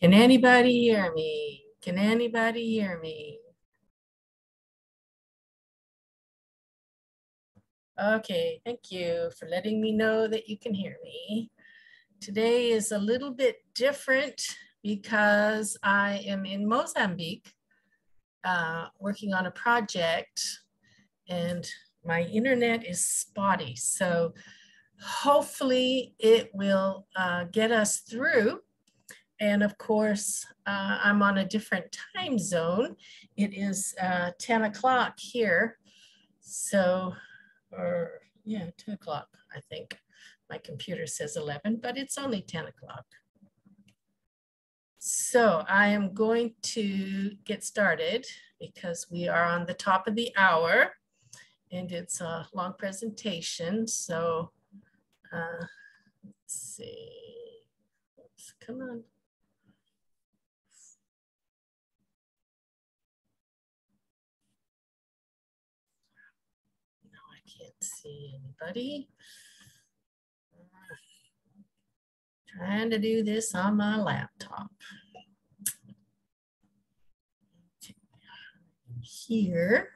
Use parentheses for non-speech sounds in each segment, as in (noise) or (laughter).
Can anybody hear me? Can anybody hear me? Okay, thank you for letting me know that you can hear me. Today is a little bit different because I am in Mozambique uh, working on a project and my internet is spotty. So hopefully it will uh, get us through. And of course, uh, I'm on a different time zone. It is uh, 10 o'clock here. So, or yeah, 10 o'clock, I think. My computer says 11, but it's only 10 o'clock. So I am going to get started because we are on the top of the hour and it's a long presentation. So uh, let's see, Oops, come on. No, I can't see anybody. Trying to do this on my laptop. Here,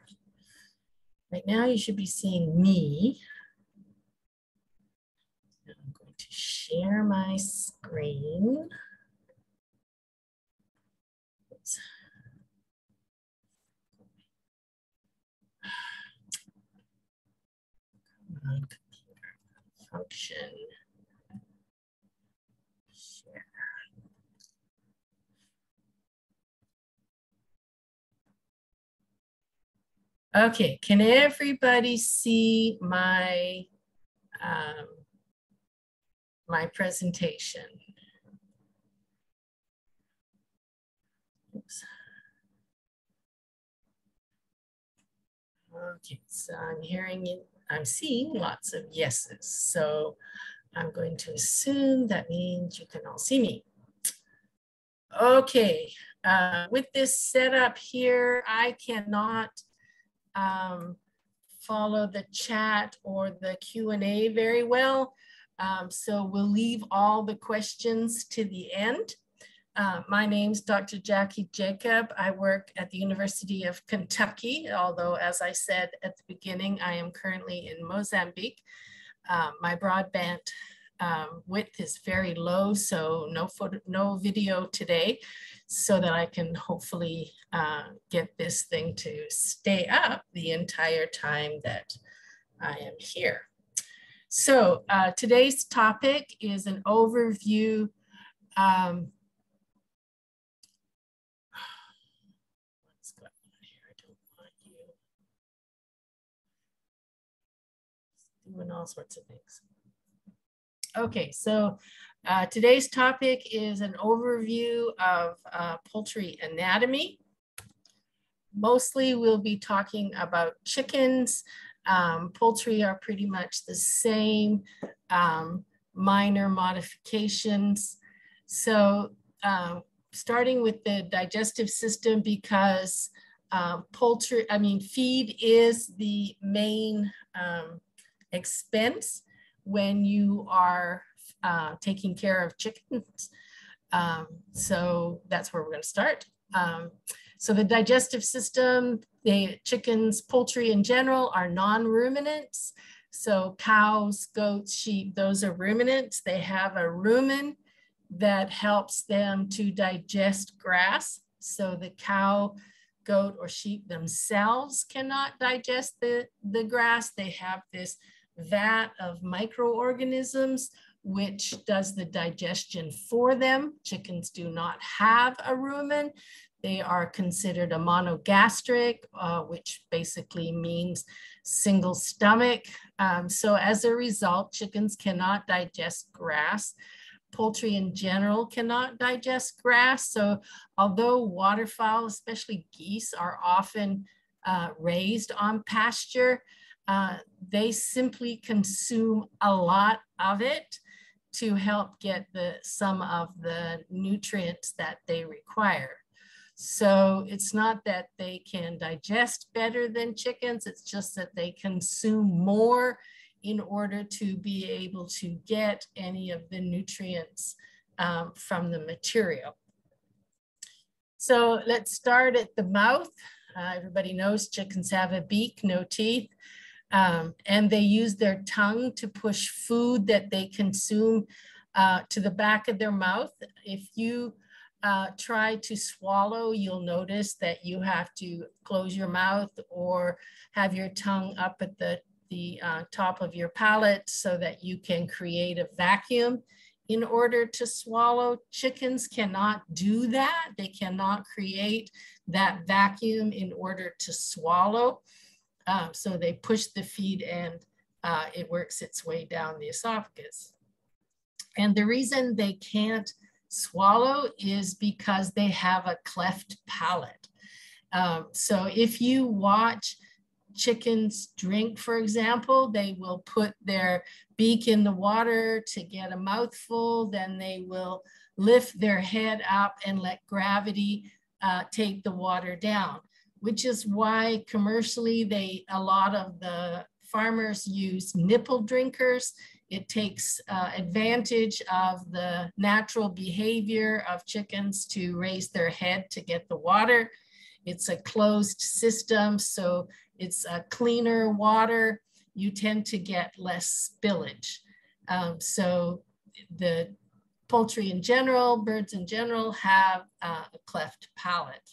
right now you should be seeing me. I'm going to share my screen. Oops. Function. Okay, can everybody see my um, my presentation? Oops. Okay, so I'm hearing it, I'm seeing lots of yeses. So I'm going to assume that means you can all see me. Okay, uh, with this setup here, I cannot um, follow the chat or the Q&A very well. Um, so we'll leave all the questions to the end. Uh, my name's Dr. Jacquie Jacob. I work at the University of Kentucky, although as I said at the beginning, I am currently in Mozambique. Uh, my broadband um, width is very low, so no photo, no video today, so that I can hopefully uh, get this thing to stay up the entire time that I am here. So uh, today's topic is an overview um, what's going on here? I don't want you doing all sorts of things. Okay, so uh, today's topic is an overview of uh, poultry anatomy. Mostly we'll be talking about chickens. Um, poultry are pretty much the same, um, minor modifications. So um, starting with the digestive system because um, poultry, I mean, feed is the main um, expense when you are uh, taking care of chickens. Um, so that's where we're going to start. Um, so the digestive system, the chickens, poultry in general are non-ruminants. So cows, goats, sheep, those are ruminants. They have a rumen that helps them to digest grass. So the cow, goat, or sheep themselves cannot digest the, the grass. They have this vat of microorganisms which does the digestion for them. Chickens do not have a rumen. They are considered a monogastric, uh, which basically means single stomach. Um, so as a result, chickens cannot digest grass. Poultry in general cannot digest grass. So although waterfowl, especially geese, are often uh, raised on pasture, uh, they simply consume a lot of it to help get the some of the nutrients that they require. So it's not that they can digest better than chickens, it's just that they consume more in order to be able to get any of the nutrients um, from the material. So let's start at the mouth. Uh, everybody knows chickens have a beak, no teeth. Um, and they use their tongue to push food that they consume uh, to the back of their mouth. If you uh, try to swallow, you'll notice that you have to close your mouth or have your tongue up at the, the uh, top of your palate so that you can create a vacuum in order to swallow. Chickens cannot do that. They cannot create that vacuum in order to swallow. Um, so they push the feed and uh, it works its way down the esophagus. And the reason they can't swallow is because they have a cleft palate. Um, so if you watch chickens drink, for example, they will put their beak in the water to get a mouthful, then they will lift their head up and let gravity uh, take the water down, which is why commercially they, a lot of the farmers use nipple drinkers it takes uh, advantage of the natural behavior of chickens to raise their head to get the water. It's a closed system, so it's a cleaner water. You tend to get less spillage. Um, so the poultry in general, birds in general have uh, a cleft palate.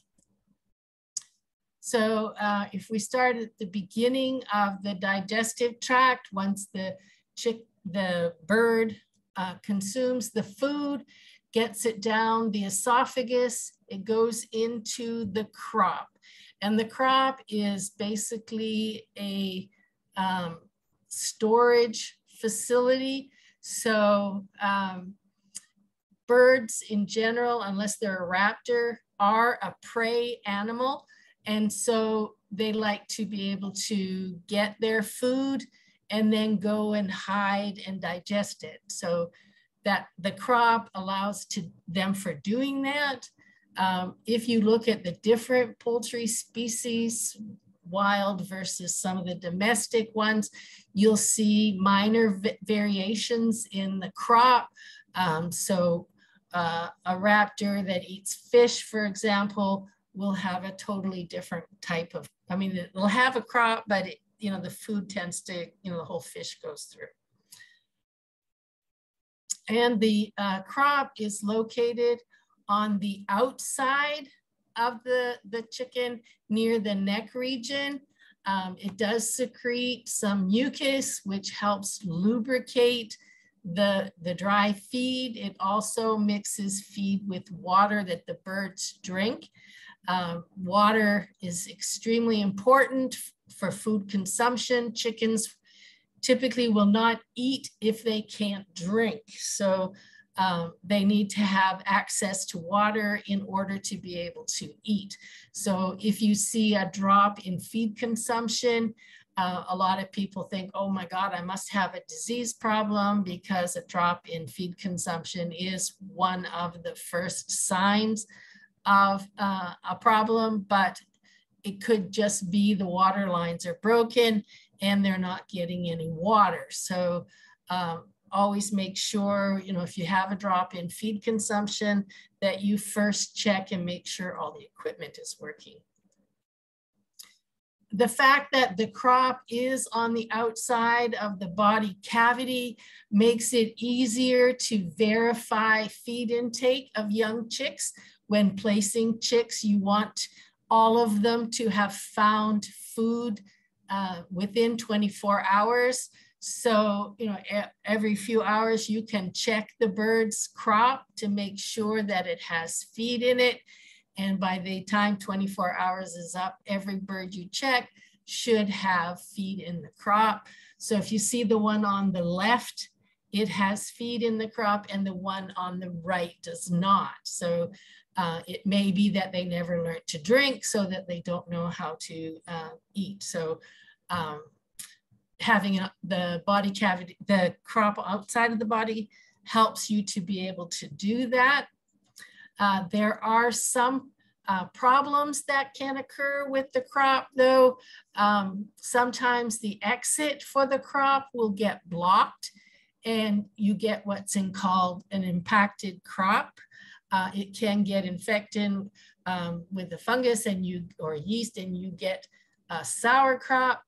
So uh, if we start at the beginning of the digestive tract, once the chick the bird uh, consumes the food, gets it down the esophagus, it goes into the crop. And the crop is basically a um, storage facility. So um, birds in general, unless they're a raptor, are a prey animal. And so they like to be able to get their food and then go and hide and digest it. So that the crop allows to them for doing that. Um, if you look at the different poultry species, wild versus some of the domestic ones, you'll see minor variations in the crop. Um, so uh, a raptor that eats fish, for example, will have a totally different type of, I mean, it'll have a crop, but it, you know, the food tends to, you know, the whole fish goes through. And the uh, crop is located on the outside of the, the chicken near the neck region. Um, it does secrete some mucus, which helps lubricate the, the dry feed. It also mixes feed with water that the birds drink. Um, water is extremely important for food consumption. Chickens typically will not eat if they can't drink. So um, they need to have access to water in order to be able to eat. So if you see a drop in feed consumption, uh, a lot of people think, oh my God, I must have a disease problem because a drop in feed consumption is one of the first signs of uh, a problem, but it could just be the water lines are broken and they're not getting any water. So um, always make sure, you know, if you have a drop in feed consumption, that you first check and make sure all the equipment is working. The fact that the crop is on the outside of the body cavity makes it easier to verify feed intake of young chicks. When placing chicks, you want all of them to have found food uh, within 24 hours. So, you know, every few hours you can check the bird's crop to make sure that it has feed in it. And by the time 24 hours is up, every bird you check should have feed in the crop. So if you see the one on the left, it has feed in the crop and the one on the right does not. So uh, it may be that they never learned to drink so that they don't know how to uh, eat. So um, having the body cavity, the crop outside of the body helps you to be able to do that. Uh, there are some uh, problems that can occur with the crop though. Um, sometimes the exit for the crop will get blocked and you get what's in called an impacted crop. Uh, it can get infected um, with the fungus and you or yeast and you get a sour crop.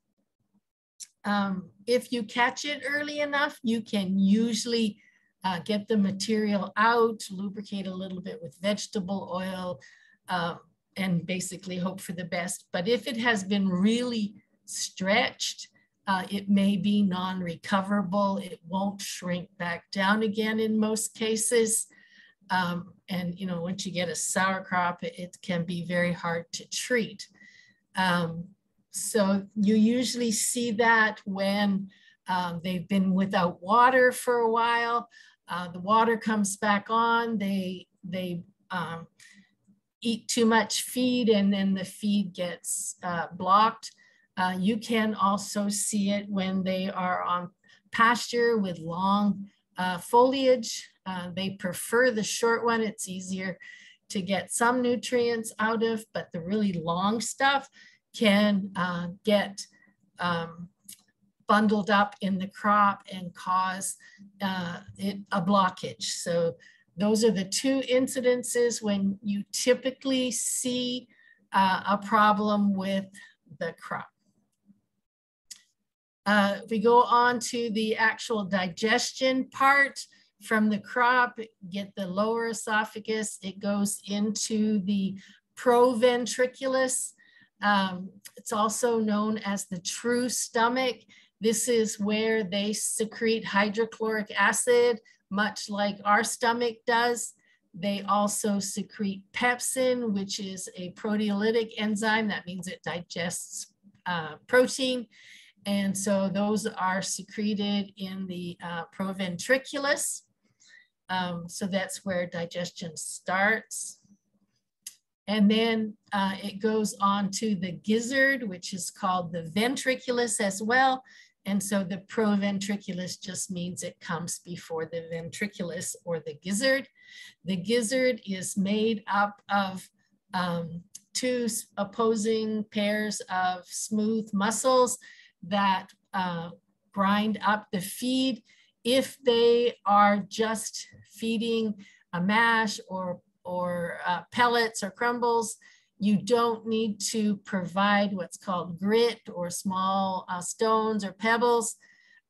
Um, if you catch it early enough, you can usually uh, get the material out, lubricate a little bit with vegetable oil, uh, and basically hope for the best. But if it has been really stretched, uh, it may be non-recoverable. It won't shrink back down again in most cases. Um, and you know, once you get a sour crop, it, it can be very hard to treat. Um, so you usually see that when um, they've been without water for a while. Uh, the water comes back on. They they um, eat too much feed, and then the feed gets uh, blocked. Uh, you can also see it when they are on pasture with long uh, foliage. Uh, they prefer the short one. It's easier to get some nutrients out of, but the really long stuff can uh, get um, bundled up in the crop and cause uh, it, a blockage. So those are the two incidences when you typically see uh, a problem with the crop. Uh, if we go on to the actual digestion part from the crop, get the lower esophagus, it goes into the proventriculus. Um, it's also known as the true stomach. This is where they secrete hydrochloric acid, much like our stomach does. They also secrete pepsin, which is a proteolytic enzyme. That means it digests uh, protein. And so those are secreted in the uh, proventriculus. Um, so that's where digestion starts. And then uh, it goes on to the gizzard, which is called the ventriculus as well. And so the proventriculus just means it comes before the ventriculus or the gizzard. The gizzard is made up of um, two opposing pairs of smooth muscles that uh, grind up the feed. If they are just feeding a mash or, or uh, pellets or crumbles, you don't need to provide what's called grit or small uh, stones or pebbles.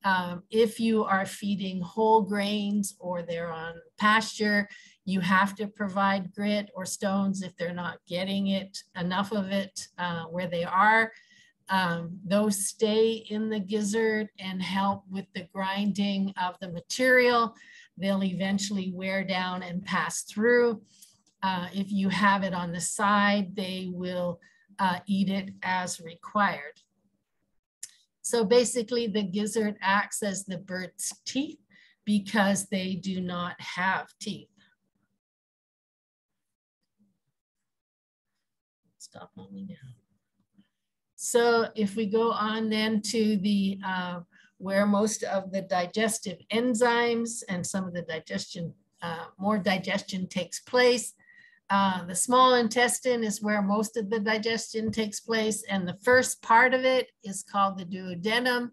Um, if you are feeding whole grains or they're on pasture, you have to provide grit or stones if they're not getting it, enough of it uh, where they are. Um, those stay in the gizzard and help with the grinding of the material. They'll eventually wear down and pass through. Uh, if you have it on the side, they will uh, eat it as required. So basically the gizzard acts as the bird's teeth because they do not have teeth. Stop on me now. So if we go on then to the, uh, where most of the digestive enzymes and some of the digestion, uh, more digestion takes place. Uh, the small intestine is where most of the digestion takes place. And the first part of it is called the duodenum.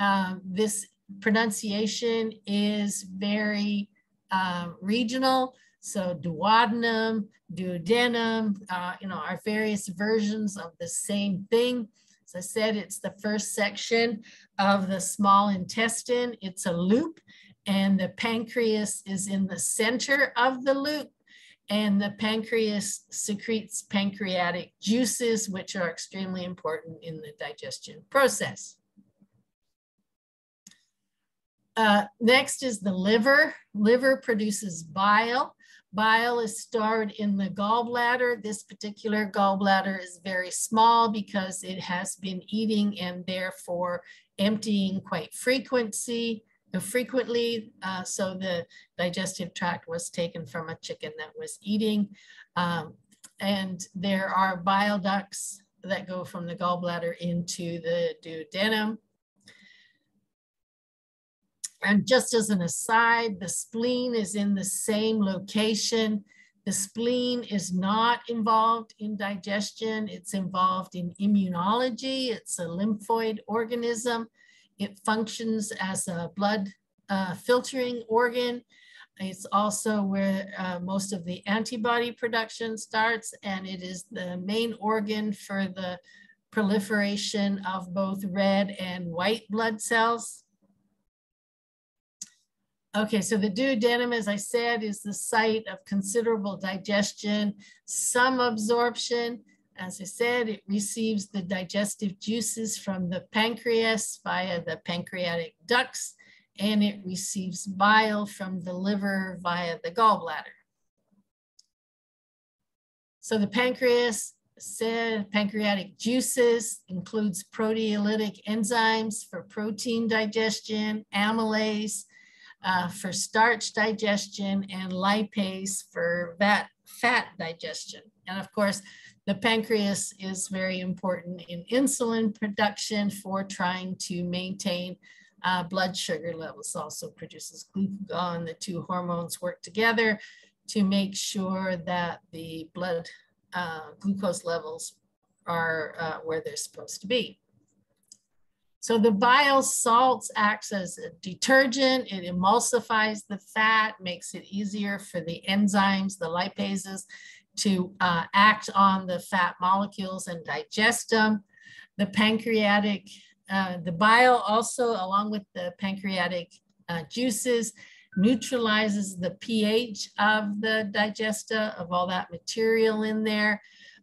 Um, this pronunciation is very uh, regional. So duodenum, duodenum, uh, you know, are various versions of the same thing. As I said, it's the first section of the small intestine. It's a loop and the pancreas is in the center of the loop and the pancreas secretes pancreatic juices, which are extremely important in the digestion process. Uh, next is the liver. Liver produces bile. Bile is stored in the gallbladder. This particular gallbladder is very small because it has been eating and therefore emptying quite frequency, uh, frequently. Uh, so the digestive tract was taken from a chicken that was eating. Um, and there are bile ducts that go from the gallbladder into the duodenum. And just as an aside, the spleen is in the same location. The spleen is not involved in digestion. It's involved in immunology. It's a lymphoid organism. It functions as a blood uh, filtering organ. It's also where uh, most of the antibody production starts, and it is the main organ for the proliferation of both red and white blood cells. Okay, so the duodenum, as I said, is the site of considerable digestion, some absorption. As I said, it receives the digestive juices from the pancreas via the pancreatic ducts, and it receives bile from the liver via the gallbladder. So the pancreas said pancreatic juices includes proteolytic enzymes for protein digestion, amylase uh, for starch digestion, and lipase for fat, fat digestion. And of course, the pancreas is very important in insulin production for trying to maintain uh, blood sugar levels. Also produces glucagon. The two hormones work together to make sure that the blood uh, glucose levels are uh, where they're supposed to be. So the bile salts acts as a detergent. It emulsifies the fat, makes it easier for the enzymes, the lipases, to uh, act on the fat molecules and digest them. The pancreatic, uh, the bile also, along with the pancreatic uh, juices, neutralizes the pH of the digesta, of all that material in there.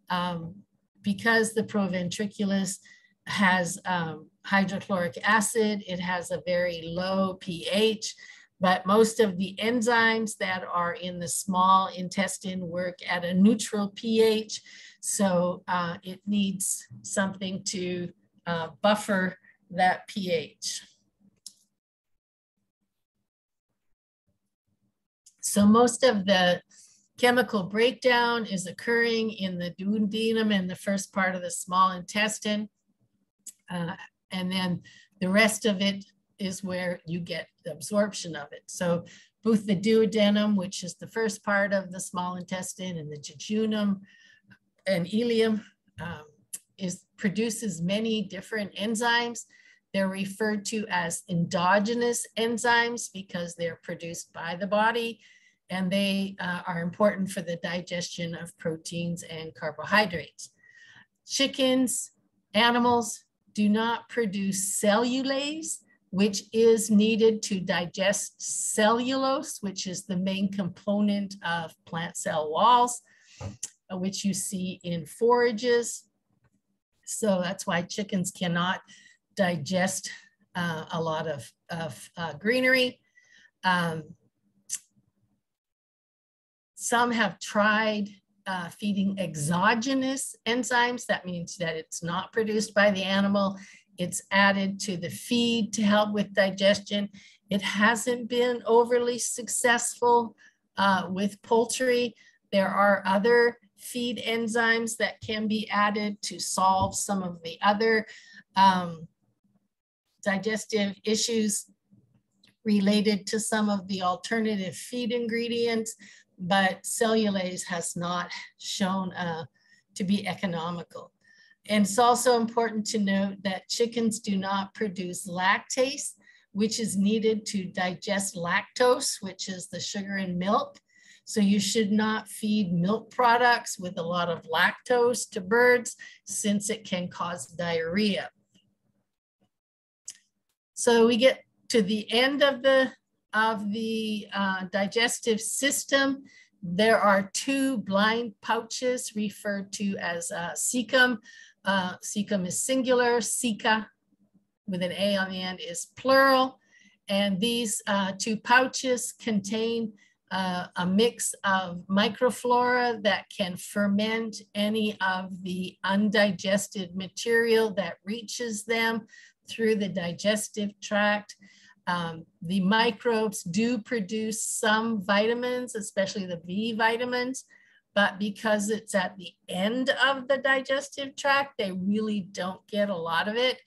Um, because the proventriculus has um, hydrochloric acid, it has a very low pH, but most of the enzymes that are in the small intestine work at a neutral pH. So uh, it needs something to uh, buffer that pH. So most of the chemical breakdown is occurring in the duodenum and the first part of the small intestine. Uh, and then the rest of it is where you get the absorption of it. So both the duodenum, which is the first part of the small intestine, and the jejunum and ileum um, is produces many different enzymes. They're referred to as endogenous enzymes because they're produced by the body and they uh, are important for the digestion of proteins and carbohydrates. Chickens, animals do not produce cellulase, which is needed to digest cellulose, which is the main component of plant cell walls, uh, which you see in forages. So that's why chickens cannot digest uh, a lot of, of uh, greenery. Um, some have tried uh, feeding exogenous enzymes. That means that it's not produced by the animal. It's added to the feed to help with digestion. It hasn't been overly successful uh, with poultry. There are other feed enzymes that can be added to solve some of the other um, digestive issues related to some of the alternative feed ingredients but cellulase has not shown uh, to be economical. And it's also important to note that chickens do not produce lactase, which is needed to digest lactose, which is the sugar in milk. So you should not feed milk products with a lot of lactose to birds since it can cause diarrhea. So we get to the end of the of the uh, digestive system, there are two blind pouches referred to as uh, cecum. Uh, cecum is singular, ceca with an A on the end is plural. And these uh, two pouches contain uh, a mix of microflora that can ferment any of the undigested material that reaches them through the digestive tract. Um, the microbes do produce some vitamins, especially the B vitamins, but because it's at the end of the digestive tract, they really don't get a lot of it.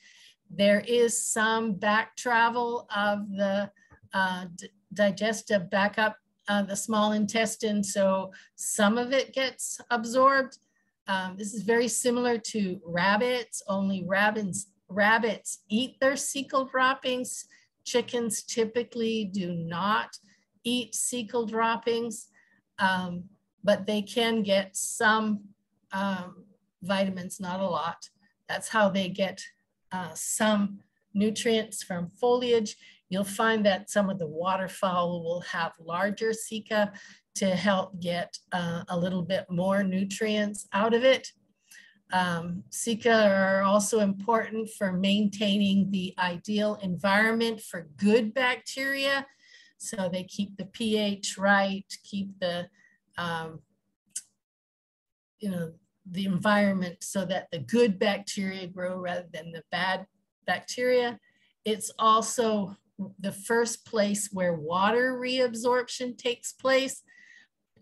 There is some back travel of the uh, digestive back up uh, the small intestine, so some of it gets absorbed. Um, this is very similar to rabbits, only rabbits, rabbits eat their cecal droppings Chickens typically do not eat cecal droppings, um, but they can get some um, vitamins, not a lot. That's how they get uh, some nutrients from foliage. You'll find that some of the waterfowl will have larger ceca to help get uh, a little bit more nutrients out of it. Um, ceca are also important for maintaining the ideal environment for good bacteria. So they keep the pH right, keep the, um, you know, the environment so that the good bacteria grow rather than the bad bacteria. It's also the first place where water reabsorption takes place.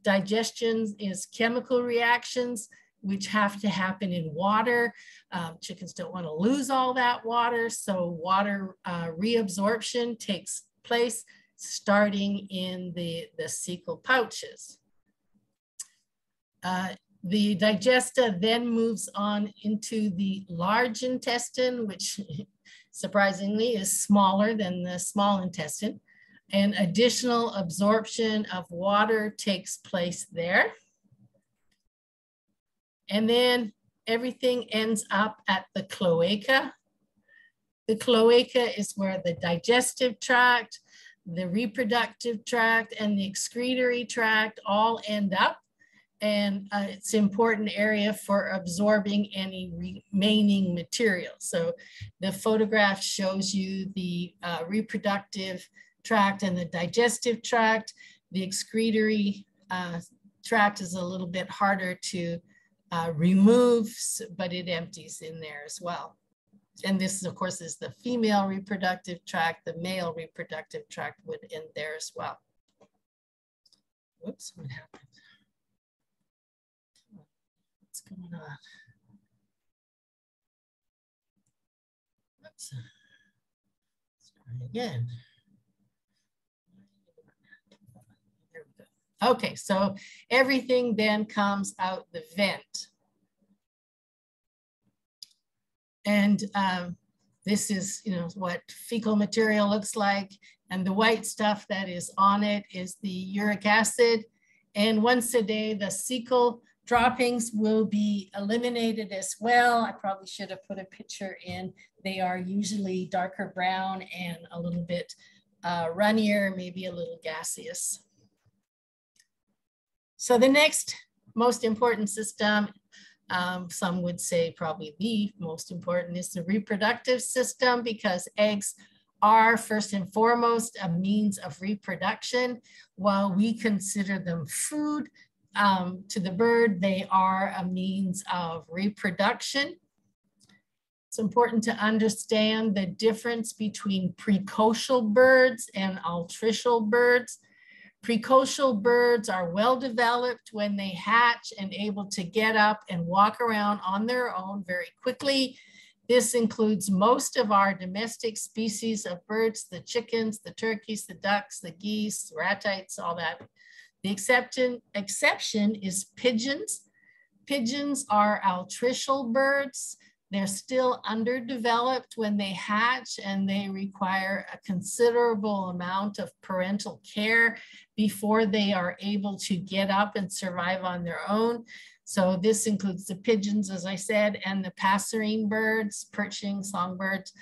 Digestion is chemical reactions which have to happen in water. Um, chickens don't want to lose all that water, so water uh, reabsorption takes place starting in the, the cecal pouches. Uh, the digesta then moves on into the large intestine, which (laughs) surprisingly is smaller than the small intestine. And additional absorption of water takes place there. And then everything ends up at the cloaca. The cloaca is where the digestive tract, the reproductive tract, and the excretory tract all end up. And uh, it's an important area for absorbing any remaining material. So the photograph shows you the uh, reproductive tract and the digestive tract. The excretory uh, tract is a little bit harder to uh, removes, but it empties in there as well. And this, of course, is the female reproductive tract. The male reproductive tract would end there as well. Whoops, what happened? What's going on? Let's, let's try again. Okay, so everything then comes out the vent. And um, this is, you know, what fecal material looks like. And the white stuff that is on it is the uric acid. And once a day, the cecal droppings will be eliminated as well. I probably should have put a picture in. They are usually darker brown and a little bit uh, runnier, maybe a little gaseous. So the next most important system, um, some would say probably the most important is the reproductive system because eggs are first and foremost a means of reproduction. While we consider them food um, to the bird, they are a means of reproduction. It's important to understand the difference between precocial birds and altricial birds. Precocial birds are well developed when they hatch and able to get up and walk around on their own very quickly. This includes most of our domestic species of birds, the chickens, the turkeys, the ducks, the geese, ratites, all that. The exception, exception is pigeons. Pigeons are altricial birds. They're still underdeveloped when they hatch and they require a considerable amount of parental care before they are able to get up and survive on their own. So this includes the pigeons, as I said, and the passerine birds, perching, songbirds.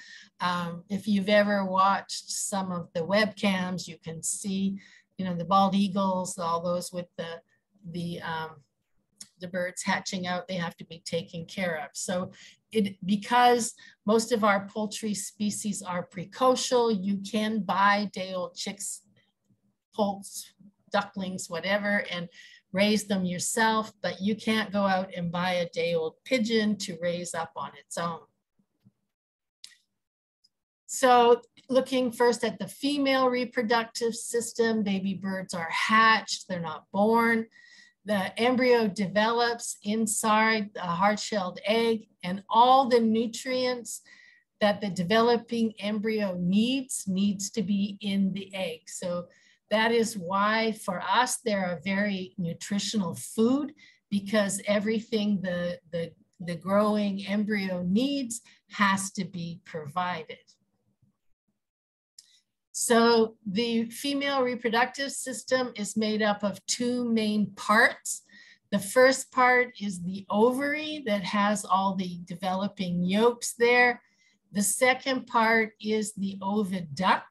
Um, if you've ever watched some of the webcams, you can see, you know, the bald eagles, all those with the, the um, the birds hatching out, they have to be taken care of. So it, because most of our poultry species are precocial, you can buy day-old chicks, poults, ducklings, whatever, and raise them yourself, but you can't go out and buy a day-old pigeon to raise up on its own. So looking first at the female reproductive system, baby birds are hatched, they're not born the embryo develops inside the hard-shelled egg and all the nutrients that the developing embryo needs needs to be in the egg. So that is why for us, they're a very nutritional food because everything the, the, the growing embryo needs has to be provided. So the female reproductive system is made up of two main parts. The first part is the ovary that has all the developing yolks there. The second part is the oviduct.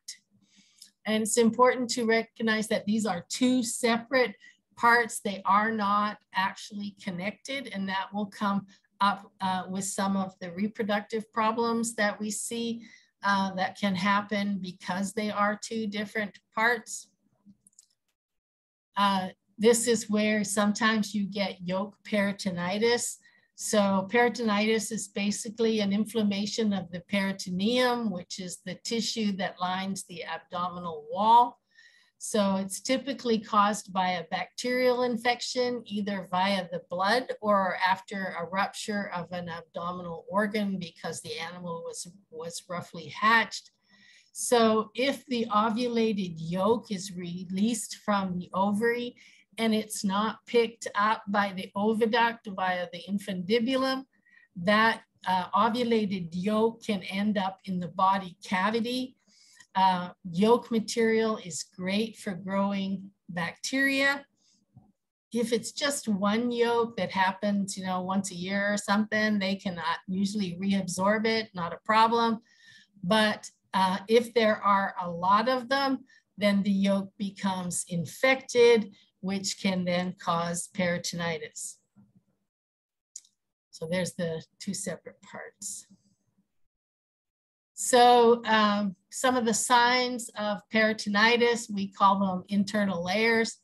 And it's important to recognize that these are two separate parts. They are not actually connected and that will come up uh, with some of the reproductive problems that we see uh, that can happen because they are two different parts. Uh, this is where sometimes you get yolk peritonitis. So peritonitis is basically an inflammation of the peritoneum, which is the tissue that lines the abdominal wall. So it's typically caused by a bacterial infection, either via the blood or after a rupture of an abdominal organ because the animal was, was roughly hatched. So if the ovulated yolk is released from the ovary and it's not picked up by the oviduct via the infundibulum, that uh, ovulated yolk can end up in the body cavity uh, yolk material is great for growing bacteria. If it's just one yolk that happens, you know, once a year or something, they cannot usually reabsorb it, not a problem. But uh, if there are a lot of them, then the yolk becomes infected, which can then cause peritonitis. So there's the two separate parts. So um, some of the signs of peritonitis, we call them internal layers.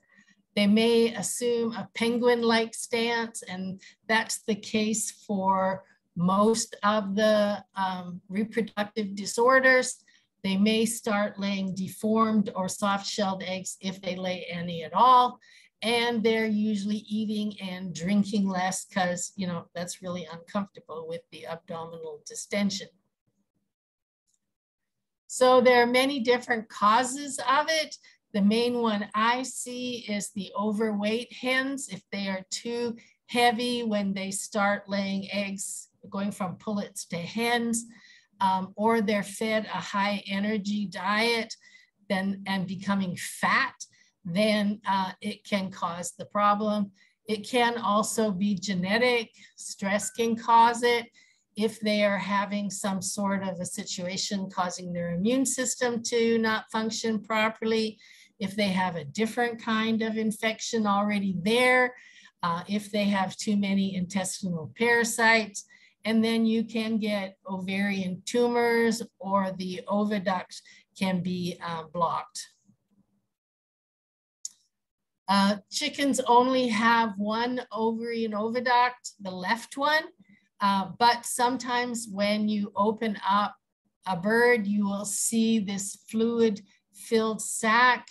They may assume a penguin-like stance, and that's the case for most of the um, reproductive disorders. They may start laying deformed or soft-shelled eggs if they lay any at all. And they're usually eating and drinking less because, you know, that's really uncomfortable with the abdominal distension. So there are many different causes of it. The main one I see is the overweight hens. If they are too heavy when they start laying eggs, going from pullets to hens, um, or they're fed a high energy diet then, and becoming fat, then uh, it can cause the problem. It can also be genetic. Stress can cause it if they are having some sort of a situation causing their immune system to not function properly, if they have a different kind of infection already there, uh, if they have too many intestinal parasites, and then you can get ovarian tumors or the oviduct can be uh, blocked. Uh, chickens only have one ovary and oviduct, the left one, uh, but sometimes when you open up a bird, you will see this fluid filled sac,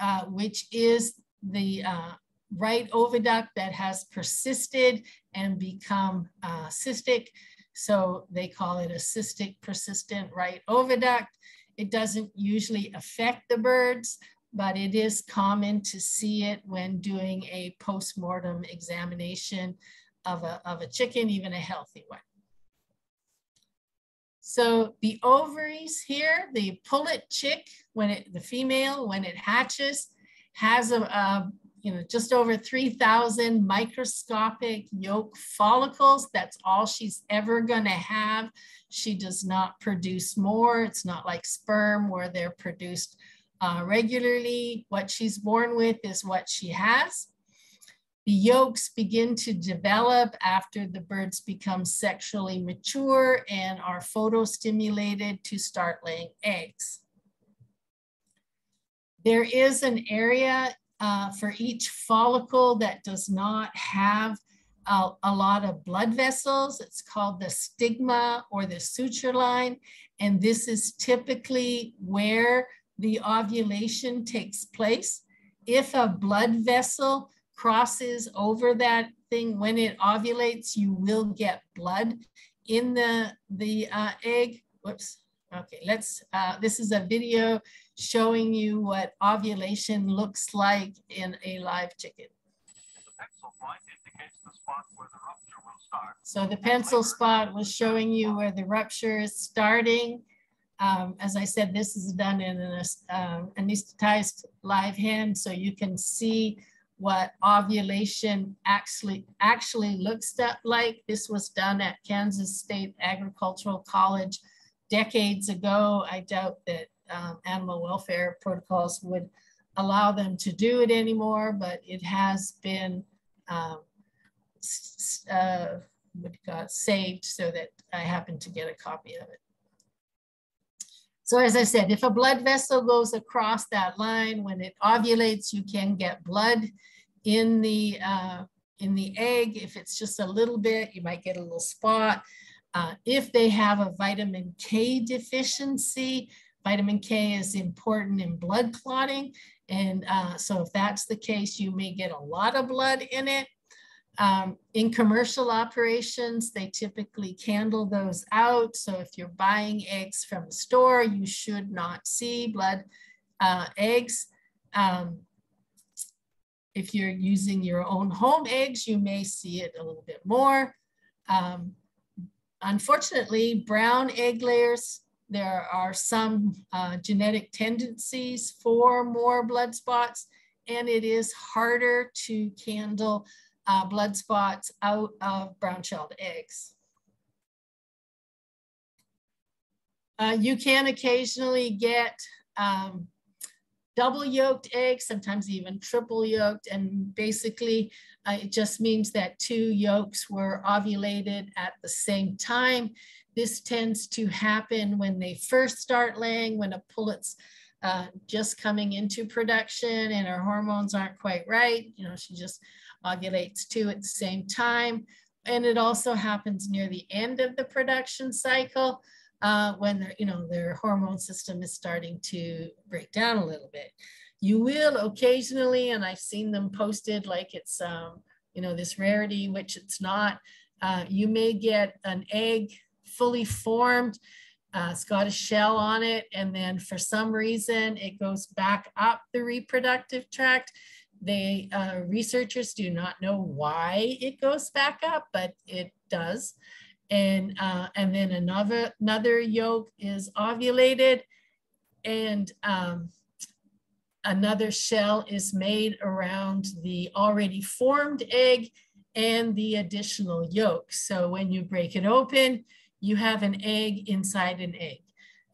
uh, which is the uh, right oviduct that has persisted and become uh, cystic. So they call it a cystic persistent right oviduct. It doesn't usually affect the birds, but it is common to see it when doing a postmortem examination of a, of a chicken, even a healthy one. So the ovaries here, the pullet chick, when it, the female, when it hatches, has a, a you know, just over 3,000 microscopic yolk follicles. That's all she's ever gonna have. She does not produce more. It's not like sperm where they're produced uh, regularly. What she's born with is what she has. The yolks begin to develop after the birds become sexually mature and are photostimulated to start laying eggs. There is an area uh, for each follicle that does not have a, a lot of blood vessels. It's called the stigma or the suture line. And this is typically where the ovulation takes place. If a blood vessel crosses over that thing, when it ovulates, you will get blood in the, the uh, egg. Whoops. Okay, let's, uh, this is a video showing you what ovulation looks like in a live chicken. So the pencil spot was showing you where the rupture is starting. Um, as I said, this is done in an um, anesthetized live hen, so you can see what ovulation actually actually looks like. This was done at Kansas State Agricultural College decades ago. I doubt that um, animal welfare protocols would allow them to do it anymore, but it has been um, uh, saved so that I happened to get a copy of it. So as I said, if a blood vessel goes across that line, when it ovulates, you can get blood in the, uh, in the egg. If it's just a little bit, you might get a little spot. Uh, if they have a vitamin K deficiency, vitamin K is important in blood clotting. And uh, so if that's the case, you may get a lot of blood in it. Um, in commercial operations, they typically candle those out. So if you're buying eggs from a store, you should not see blood uh, eggs. Um, if you're using your own home eggs, you may see it a little bit more. Um, unfortunately, brown egg layers, there are some uh, genetic tendencies for more blood spots, and it is harder to candle uh, blood spots out of brown shelled eggs. Uh, you can occasionally get um, double yolked eggs, sometimes even triple yolked. And basically uh, it just means that two yolks were ovulated at the same time. This tends to happen when they first start laying, when a pullet's uh, just coming into production and her hormones aren't quite right. You know, she just ovulates two at the same time. And it also happens near the end of the production cycle uh, when their, you know, their hormone system is starting to break down a little bit. You will occasionally, and I've seen them posted like it's, um, you know, this rarity, which it's not, uh, you may get an egg fully formed, uh, it's got a shell on it, and then for some reason it goes back up the reproductive tract they uh, researchers do not know why it goes back up, but it does. And uh, and then another another yolk is ovulated, and um, another shell is made around the already formed egg and the additional yolk. So when you break it open, you have an egg inside an egg.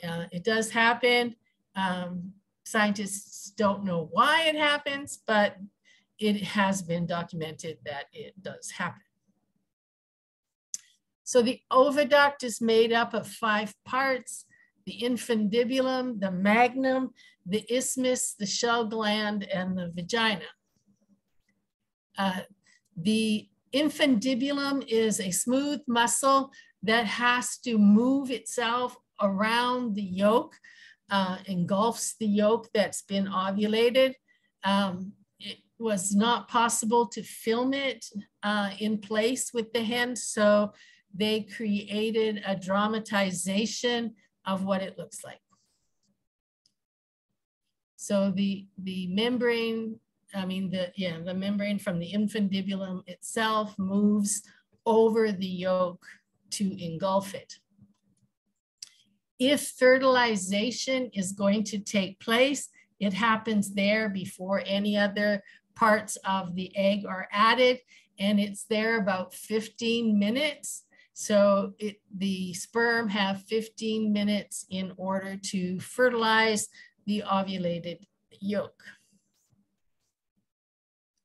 Uh, it does happen. Um, Scientists don't know why it happens, but it has been documented that it does happen. So the oviduct is made up of five parts, the infundibulum, the magnum, the isthmus, the shell gland, and the vagina. Uh, the infundibulum is a smooth muscle that has to move itself around the yolk uh, engulfs the yolk that's been ovulated. Um, it was not possible to film it uh, in place with the hen, so they created a dramatization of what it looks like. So the, the membrane, I mean, the, yeah, the membrane from the infundibulum itself moves over the yolk to engulf it if fertilization is going to take place, it happens there before any other parts of the egg are added and it's there about 15 minutes. So it, the sperm have 15 minutes in order to fertilize the ovulated yolk.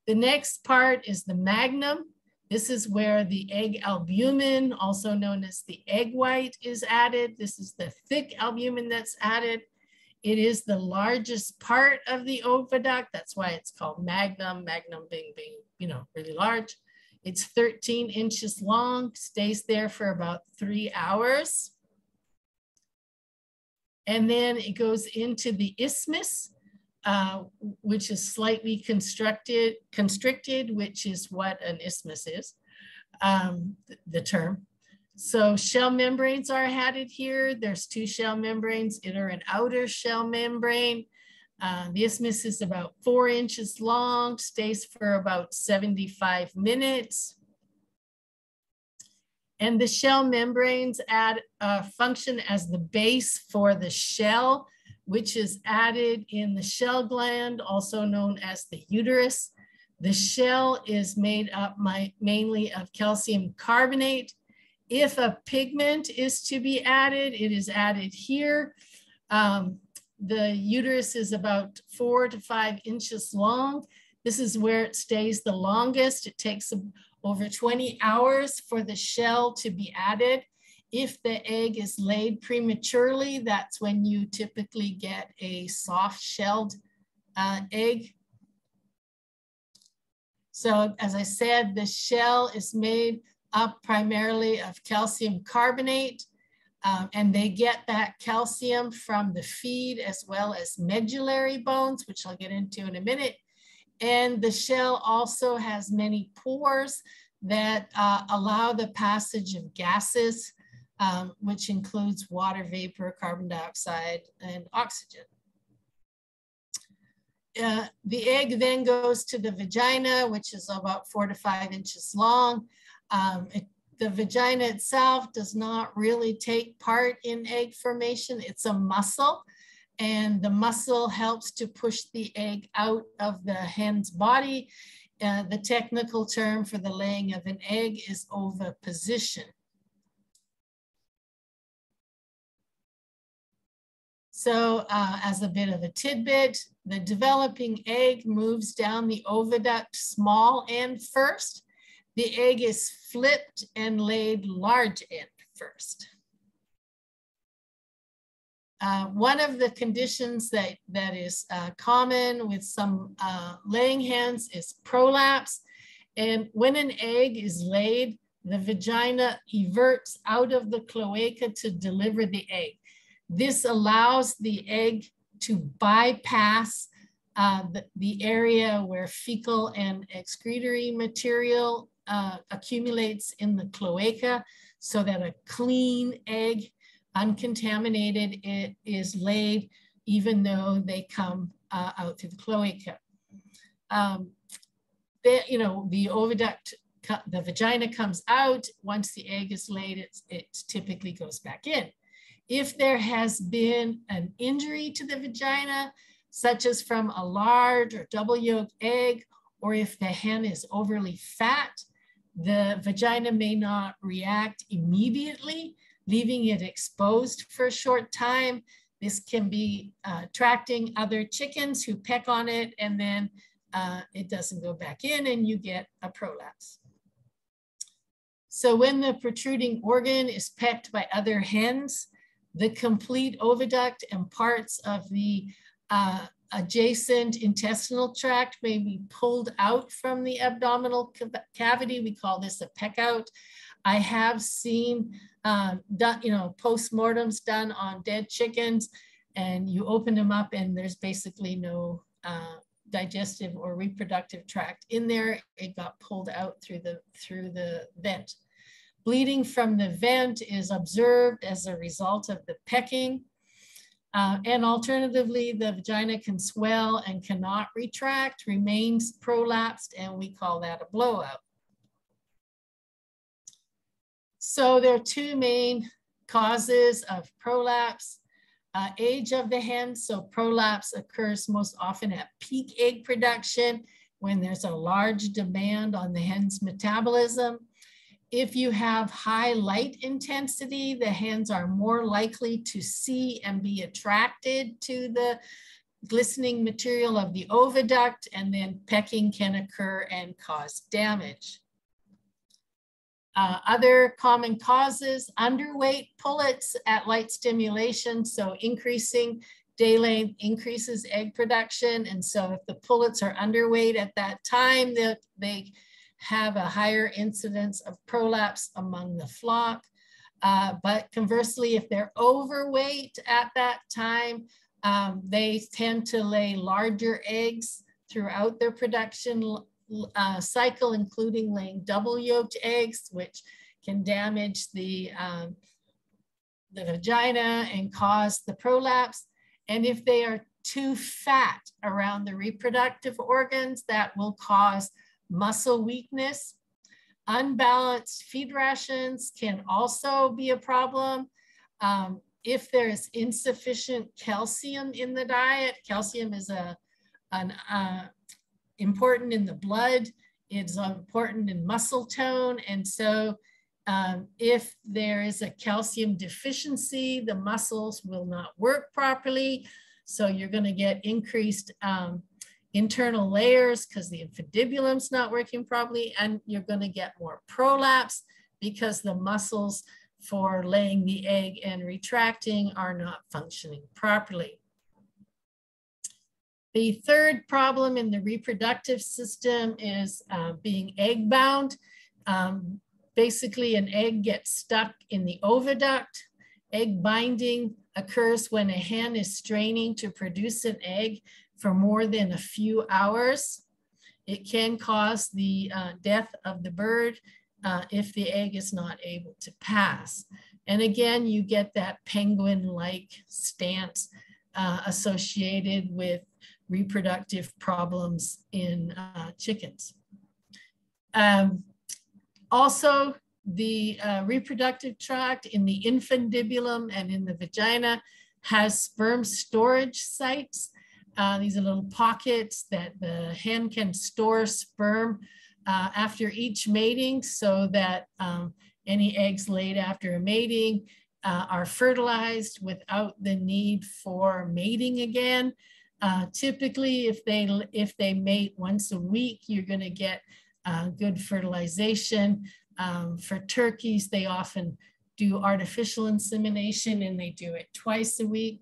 The next part is the magnum. This is where the egg albumin, also known as the egg white, is added. This is the thick albumin that's added. It is the largest part of the oviduct. That's why it's called magnum, magnum being, being you know, really large. It's 13 inches long, stays there for about three hours. And then it goes into the isthmus, uh, which is slightly constructed, constricted, which is what an isthmus is, um, the term. So shell membranes are added here. There's two shell membranes, inner and outer shell membrane. Uh, the isthmus is about four inches long, stays for about 75 minutes. And the shell membranes add uh, function as the base for the shell, which is added in the shell gland, also known as the uterus. The shell is made up my, mainly of calcium carbonate. If a pigment is to be added, it is added here. Um, the uterus is about four to five inches long. This is where it stays the longest. It takes over 20 hours for the shell to be added. If the egg is laid prematurely, that's when you typically get a soft shelled uh, egg. So as I said, the shell is made up primarily of calcium carbonate, um, and they get that calcium from the feed as well as medullary bones, which I'll get into in a minute. And the shell also has many pores that uh, allow the passage of gases, um, which includes water vapor, carbon dioxide, and oxygen. Uh, the egg then goes to the vagina, which is about four to five inches long. Um, it, the vagina itself does not really take part in egg formation. It's a muscle and the muscle helps to push the egg out of the hen's body. Uh, the technical term for the laying of an egg is oviposition. So uh, as a bit of a tidbit, the developing egg moves down the oviduct small end first. The egg is flipped and laid large end first. Uh, one of the conditions that, that is uh, common with some uh, laying hens is prolapse. And when an egg is laid, the vagina everts out of the cloaca to deliver the egg. This allows the egg to bypass uh, the, the, area where fecal and excretory material uh, accumulates in the cloaca so that a clean egg uncontaminated, it is laid even though they come uh, out through the cloaca. Um, they, you know, the oviduct, the vagina comes out. Once the egg is laid, it, it typically goes back in. If there has been an injury to the vagina, such as from a large or double yolk egg, or if the hen is overly fat, the vagina may not react immediately leaving it exposed for a short time. This can be uh, attracting other chickens who peck on it and then uh, it doesn't go back in and you get a prolapse. So when the protruding organ is pecked by other hens, the complete oviduct and parts of the uh, adjacent intestinal tract may be pulled out from the abdominal cavity. We call this a peck out. I have seen um, done, you know, postmortems done on dead chickens and you open them up and there's basically no uh, digestive or reproductive tract in there. It got pulled out through the, through the vent. Bleeding from the vent is observed as a result of the pecking. Uh, and alternatively, the vagina can swell and cannot retract, remains prolapsed, and we call that a blowout. So there are two main causes of prolapse. Uh, age of the hen, so prolapse occurs most often at peak egg production when there's a large demand on the hen's metabolism. If you have high light intensity, the hens are more likely to see and be attracted to the glistening material of the oviduct and then pecking can occur and cause damage. Uh, other common causes, underweight pullets at light stimulation. So increasing day length increases egg production. And so if the pullets are underweight at that time, they, they have a higher incidence of prolapse among the flock. Uh, but conversely, if they're overweight at that time, um, they tend to lay larger eggs throughout their production uh, cycle, including laying double yolked eggs, which can damage the, um, the vagina and cause the prolapse. And if they are too fat around the reproductive organs, that will cause muscle weakness. unbalanced feed rations can also be a problem. Um, if there's insufficient calcium in the diet, calcium is a, an, uh, important in the blood, it's important in muscle tone. And so um, if there is a calcium deficiency, the muscles will not work properly. So you're gonna get increased um, internal layers because the infundibulum's not working properly and you're gonna get more prolapse because the muscles for laying the egg and retracting are not functioning properly. The third problem in the reproductive system is uh, being egg bound. Um, basically, an egg gets stuck in the oviduct. Egg binding occurs when a hen is straining to produce an egg for more than a few hours. It can cause the uh, death of the bird uh, if the egg is not able to pass. And again, you get that penguin-like stance uh, associated with reproductive problems in uh, chickens. Um, also, the uh, reproductive tract in the infundibulum and in the vagina has sperm storage sites. Uh, these are little pockets that the hen can store sperm uh, after each mating so that um, any eggs laid after a mating uh, are fertilized without the need for mating again. Uh, typically, if they, if they mate once a week, you're gonna get uh, good fertilization. Um, for turkeys, they often do artificial insemination and they do it twice a week.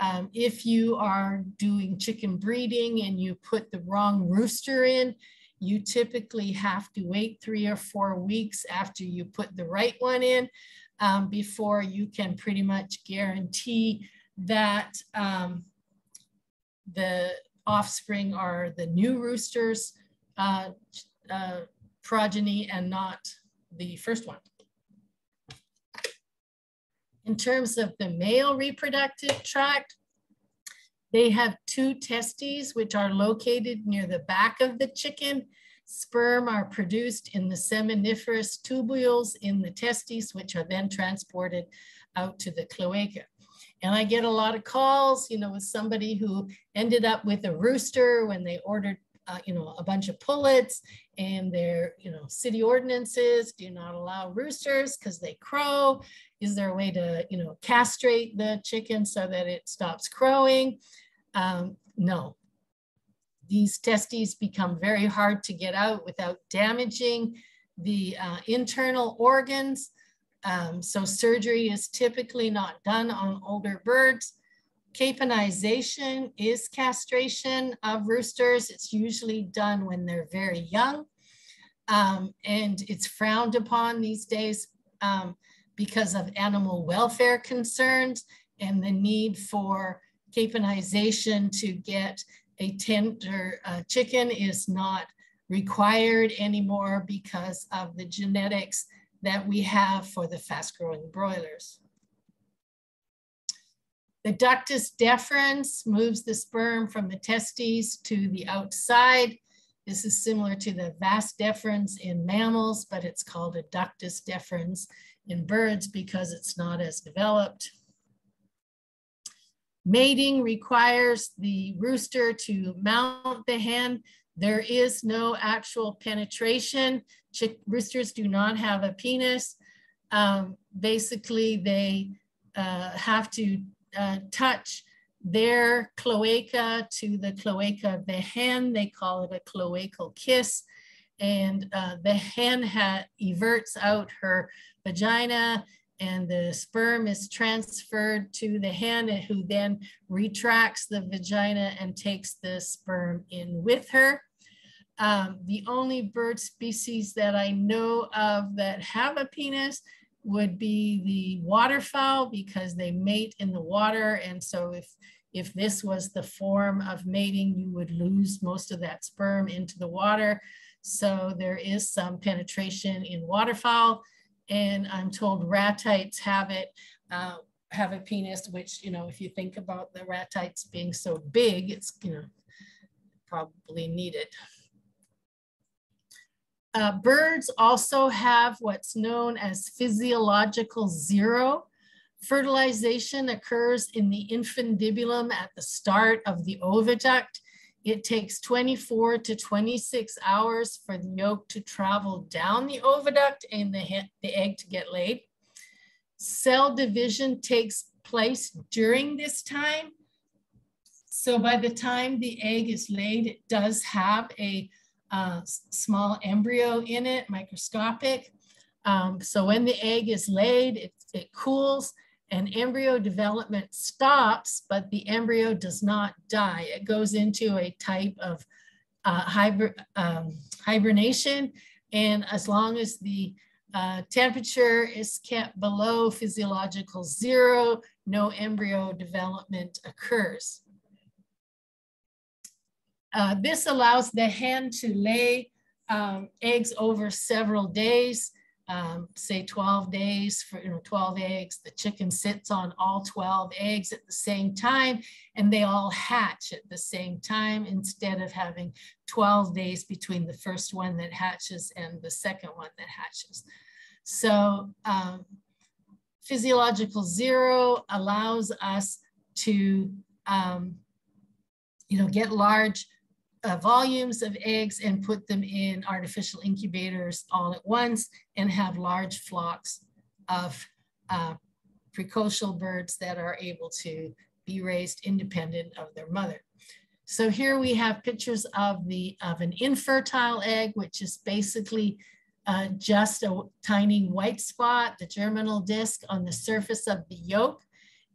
Um, if you are doing chicken breeding and you put the wrong rooster in, you typically have to wait three or four weeks after you put the right one in um, before you can pretty much guarantee that um, the offspring are the new rooster's uh, uh, progeny and not the first one. In terms of the male reproductive tract, they have two testes, which are located near the back of the chicken. Sperm are produced in the seminiferous tubules in the testes, which are then transported out to the cloaca. And I get a lot of calls, you know, with somebody who ended up with a rooster when they ordered, uh, you know, a bunch of pullets and their, you know, city ordinances do not allow roosters because they crow. Is there a way to, you know, castrate the chicken so that it stops crowing? Um, no. These testes become very hard to get out without damaging the uh, internal organs. Um, so surgery is typically not done on older birds. Caponization is castration of roosters. It's usually done when they're very young. Um, and it's frowned upon these days um, because of animal welfare concerns and the need for caponization to get a tender uh, chicken is not required anymore because of the genetics that we have for the fast growing broilers. The ductus deferens moves the sperm from the testes to the outside. This is similar to the vas deferens in mammals, but it's called a ductus deferens in birds because it's not as developed. Mating requires the rooster to mount the hen. There is no actual penetration. Chick roosters do not have a penis. Um, basically, they uh, have to uh, touch their cloaca to the cloaca of the hen. They call it a cloacal kiss. And uh, the hen hat everts out her vagina and the sperm is transferred to the hen who then retracts the vagina and takes the sperm in with her. Um, the only bird species that I know of that have a penis would be the waterfowl because they mate in the water. And so if, if this was the form of mating, you would lose most of that sperm into the water. So there is some penetration in waterfowl and I'm told ratites have it, uh, have a penis, which, you know, if you think about the ratites being so big, it's, you know, probably needed. Uh, birds also have what's known as physiological zero. Fertilization occurs in the infundibulum at the start of the oviduct. It takes 24 to 26 hours for the yolk to travel down the oviduct and the, the egg to get laid. Cell division takes place during this time. So by the time the egg is laid, it does have a uh, small embryo in it, microscopic. Um, so when the egg is laid, it, it cools and embryo development stops, but the embryo does not die. It goes into a type of uh, hiber um, hibernation. And as long as the uh, temperature is kept below physiological zero, no embryo development occurs. Uh, this allows the hen to lay um, eggs over several days, um, say 12 days for you know 12 eggs. The chicken sits on all 12 eggs at the same time, and they all hatch at the same time instead of having 12 days between the first one that hatches and the second one that hatches. So um, physiological zero allows us to um, you know, get large uh, volumes of eggs and put them in artificial incubators all at once and have large flocks of uh, precocial birds that are able to be raised independent of their mother. So here we have pictures of, the, of an infertile egg, which is basically uh, just a tiny white spot, the germinal disc on the surface of the yolk.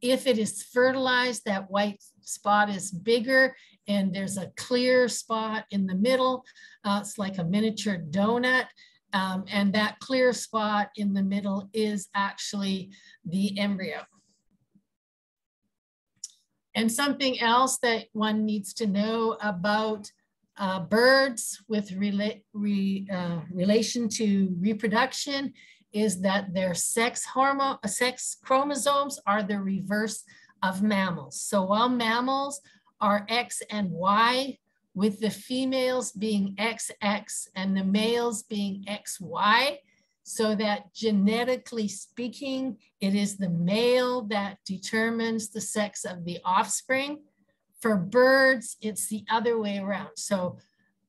If it is fertilized, that white spot is bigger and there's a clear spot in the middle. Uh, it's like a miniature donut. Um, and that clear spot in the middle is actually the embryo. And something else that one needs to know about uh, birds with rela re, uh, relation to reproduction is that their sex hormone, sex chromosomes are the reverse of mammals. So while mammals are X and Y, with the females being XX and the males being XY, so that genetically speaking, it is the male that determines the sex of the offspring. For birds, it's the other way around. So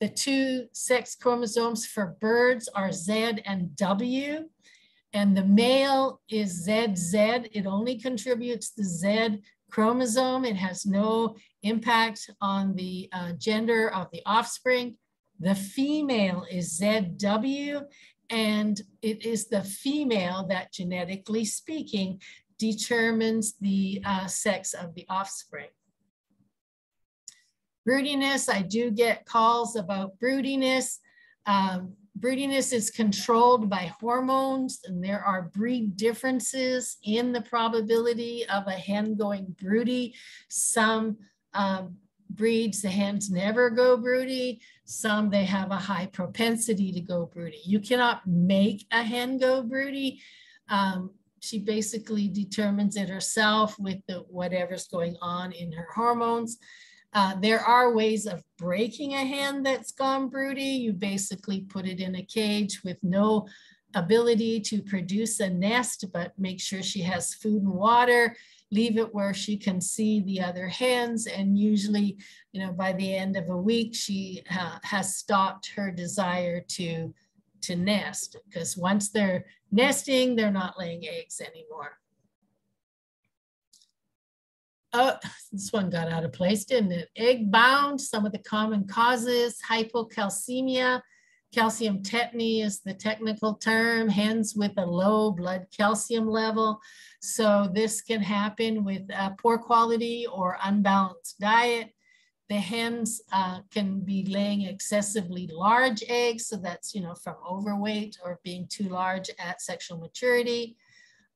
the two sex chromosomes for birds are Z and W, and the male is ZZ. It only contributes the Z chromosome. It has no impact on the uh, gender of the offspring. The female is ZW, and it is the female that genetically speaking determines the uh, sex of the offspring. Broodiness, I do get calls about broodiness. Um, broodiness is controlled by hormones and there are breed differences in the probability of a hen going broody. Some um, breeds, the hens never go broody. Some, they have a high propensity to go broody. You cannot make a hen go broody. Um, she basically determines it herself with the, whatever's going on in her hormones. Uh, there are ways of breaking a hen that's gone broody. You basically put it in a cage with no ability to produce a nest, but make sure she has food and water, leave it where she can see the other hens. And usually, you know, by the end of a week, she uh, has stopped her desire to, to nest because once they're nesting, they're not laying eggs anymore. Oh, this one got out of place, didn't it? Egg bound, some of the common causes, hypocalcemia, calcium tetany is the technical term, hens with a low blood calcium level. So this can happen with poor quality or unbalanced diet. The hens uh, can be laying excessively large eggs. So that's, you know, from overweight or being too large at sexual maturity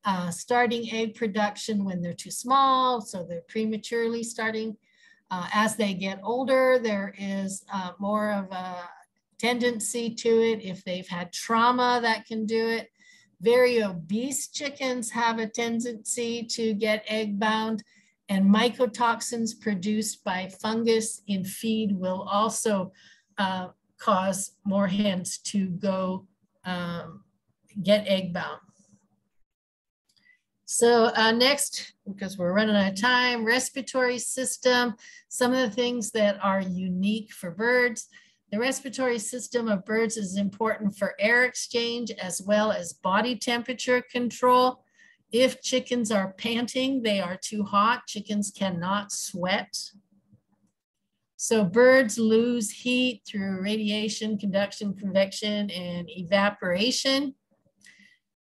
uh, starting egg production when they're too small, so they're prematurely starting. Uh, as they get older, there is uh, more of a tendency to it. If they've had trauma, that can do it. Very obese chickens have a tendency to get egg bound and mycotoxins produced by fungus in feed will also uh, cause more hens to go um, get egg bound. So uh, next, because we're running out of time, respiratory system, some of the things that are unique for birds. The respiratory system of birds is important for air exchange as well as body temperature control. If chickens are panting, they are too hot. Chickens cannot sweat. So birds lose heat through radiation, conduction, convection, and evaporation.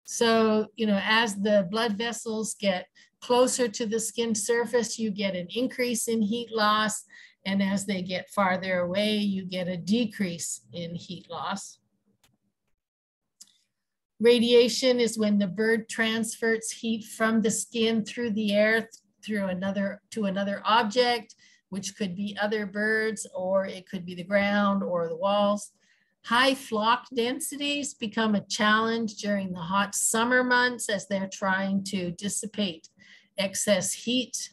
So, you know, as the blood vessels get closer to the skin surface, you get an increase in heat loss. And as they get farther away, you get a decrease in heat loss. Radiation is when the bird transfers heat from the skin through the air through another to another object, which could be other birds, or it could be the ground or the walls. High flock densities become a challenge during the hot summer months as they're trying to dissipate excess heat.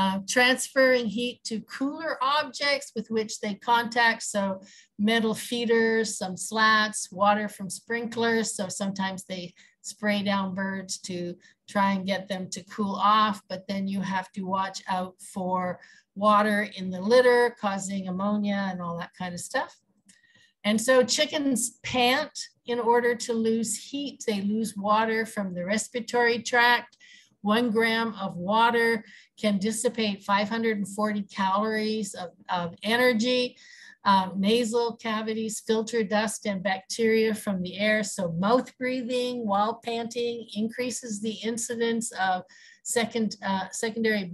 Uh, transferring heat to cooler objects with which they contact, so metal feeders, some slats, water from sprinklers. So sometimes they spray down birds to try and get them to cool off, but then you have to watch out for water in the litter causing ammonia and all that kind of stuff. And so chickens pant in order to lose heat. They lose water from the respiratory tract. One gram of water can dissipate 540 calories of, of energy. Um, nasal cavities filter dust and bacteria from the air. So mouth breathing while panting increases the incidence of second, uh, secondary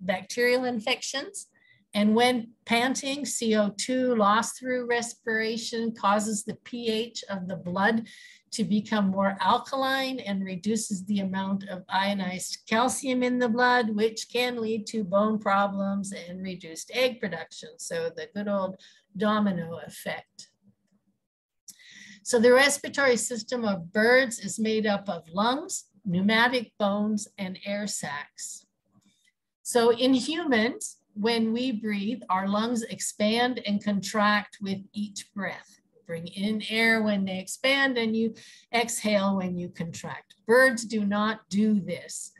bacterial infections. And when panting, CO2 lost through respiration causes the pH of the blood to become more alkaline and reduces the amount of ionized calcium in the blood, which can lead to bone problems and reduced egg production. So the good old domino effect. So the respiratory system of birds is made up of lungs, pneumatic bones, and air sacs. So in humans, when we breathe, our lungs expand and contract with each breath. Bring in air when they expand and you exhale when you contract. Birds do not do this.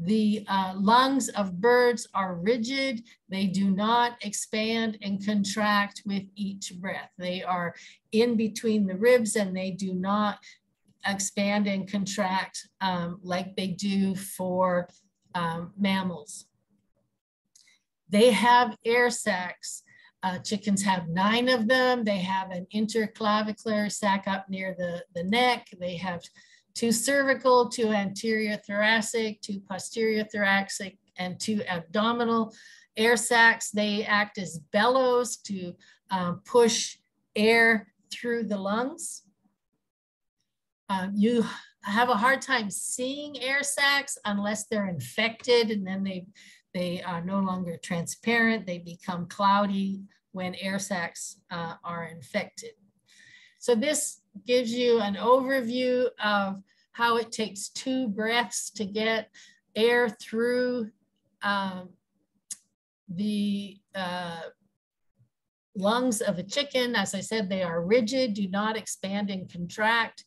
The uh, lungs of birds are rigid. They do not expand and contract with each breath. They are in between the ribs and they do not expand and contract um, like they do for um, mammals. They have air sacs. Uh, chickens have nine of them. They have an interclavicular sac up near the, the neck. They have two cervical, two anterior thoracic, two posterior thoracic, and two abdominal air sacs. They act as bellows to um, push air through the lungs. Um, you have a hard time seeing air sacs unless they're infected and then they they are no longer transparent. They become cloudy when air sacs uh, are infected. So this gives you an overview of how it takes two breaths to get air through um, the uh, lungs of a chicken. As I said, they are rigid, do not expand and contract.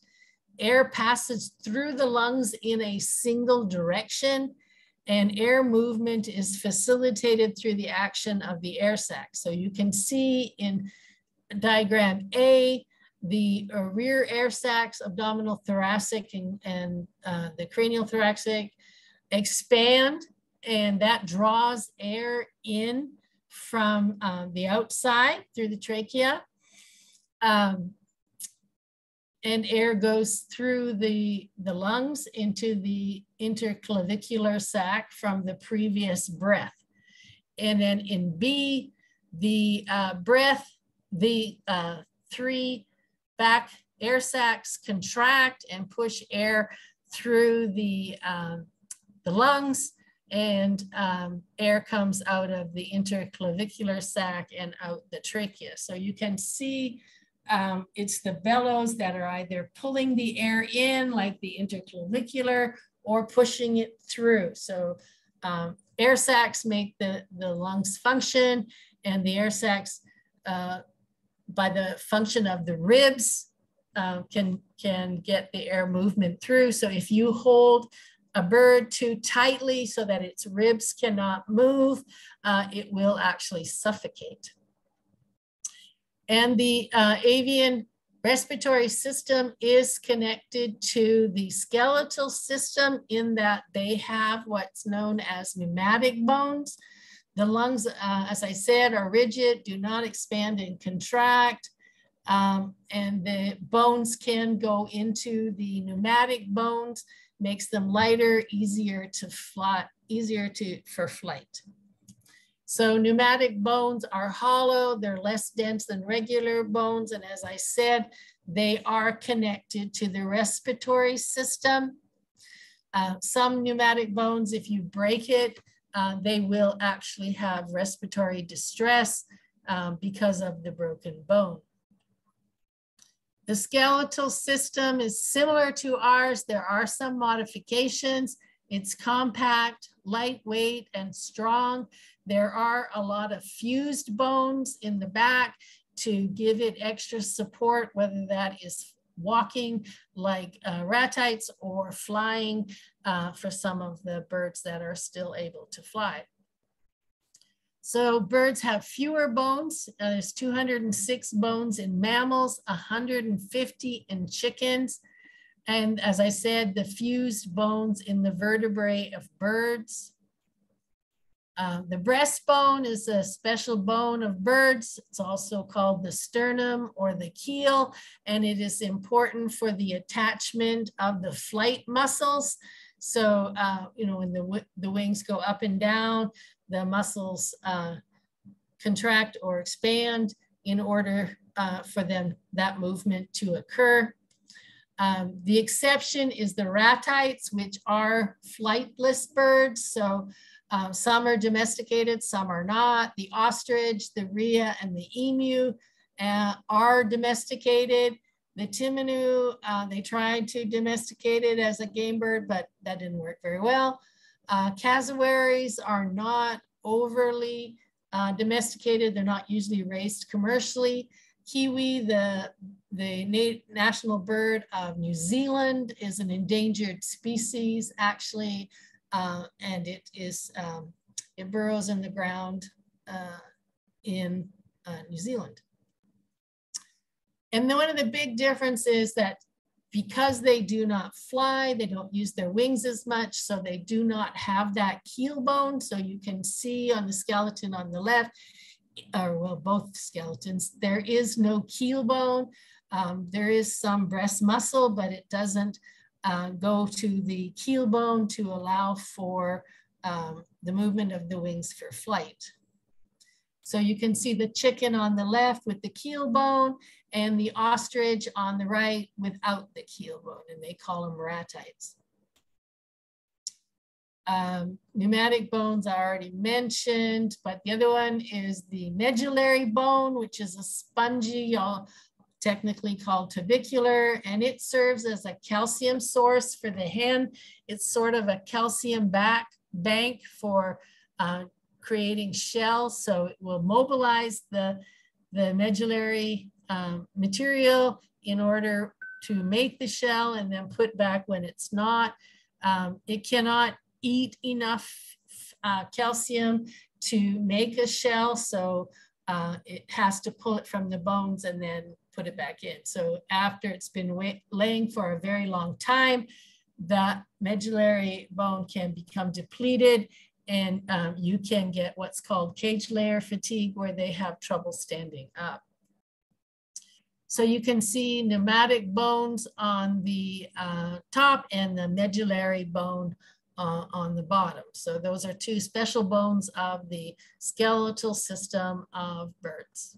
Air passes through the lungs in a single direction and air movement is facilitated through the action of the air sac. So you can see in diagram A, the rear air sacs, abdominal thoracic and, and uh, the cranial thoracic expand and that draws air in from um, the outside through the trachea. Um, and air goes through the, the lungs into the interclavicular sac from the previous breath. And then in B, the uh, breath, the uh, three back air sacs contract and push air through the, um, the lungs and um, air comes out of the interclavicular sac and out the trachea. So you can see um, it's the bellows that are either pulling the air in like the interclavicular or pushing it through. So um, air sacs make the, the lungs function and the air sacs uh, by the function of the ribs, uh, can, can get the air movement through. So if you hold a bird too tightly so that its ribs cannot move, uh, it will actually suffocate. And the uh, avian respiratory system is connected to the skeletal system in that they have what's known as pneumatic bones. The lungs, uh, as I said, are rigid, do not expand and contract. Um, and the bones can go into the pneumatic bones, makes them lighter, easier to fly, easier to for flight. So pneumatic bones are hollow, they're less dense than regular bones. And as I said, they are connected to the respiratory system. Uh, some pneumatic bones, if you break it, uh, they will actually have respiratory distress um, because of the broken bone. The skeletal system is similar to ours. There are some modifications. It's compact, lightweight, and strong. There are a lot of fused bones in the back to give it extra support, whether that is walking like uh, ratites or flying uh, for some of the birds that are still able to fly. So birds have fewer bones. Uh, there's 206 bones in mammals, 150 in chickens. And as I said, the fused bones in the vertebrae of birds. Uh, the breastbone is a special bone of birds. It's also called the sternum or the keel, and it is important for the attachment of the flight muscles. So, uh, you know, when the, the wings go up and down, the muscles uh, contract or expand in order uh, for them, that movement to occur. Um, the exception is the ratites, which are flightless birds. So um, some are domesticated, some are not. The ostrich, the rhea, and the emu uh, are domesticated. The tinamou, uh, they tried to domesticate it as a game bird, but that didn't work very well. Uh, cassowaries are not overly uh, domesticated. They're not usually raised commercially. Kiwi, the, the na national bird of New Zealand, is an endangered species, actually uh, and it is um, it burrows in the ground uh, in uh, New Zealand. And then one of the big differences is that because they do not fly, they don't use their wings as much, so they do not have that keel bone. So you can see on the skeleton on the left, or well, both skeletons, there is no keel bone. Um, there is some breast muscle, but it doesn't uh, go to the keel bone to allow for um, the movement of the wings for flight. So you can see the chicken on the left with the keel bone and the ostrich on the right without the keel bone, and they call them ratites. Um, pneumatic bones I already mentioned, but the other one is the medullary bone, which is a spongy, technically called trabecular, and it serves as a calcium source for the hen. It's sort of a calcium back bank for uh, creating shells. So it will mobilize the, the medullary um, material in order to make the shell and then put back when it's not. Um, it cannot eat enough uh, calcium to make a shell. So uh, it has to pull it from the bones and then put it back in. So after it's been laying for a very long time, that medullary bone can become depleted and um, you can get what's called cage layer fatigue where they have trouble standing up. So you can see pneumatic bones on the uh, top and the medullary bone uh, on the bottom. So those are two special bones of the skeletal system of birds.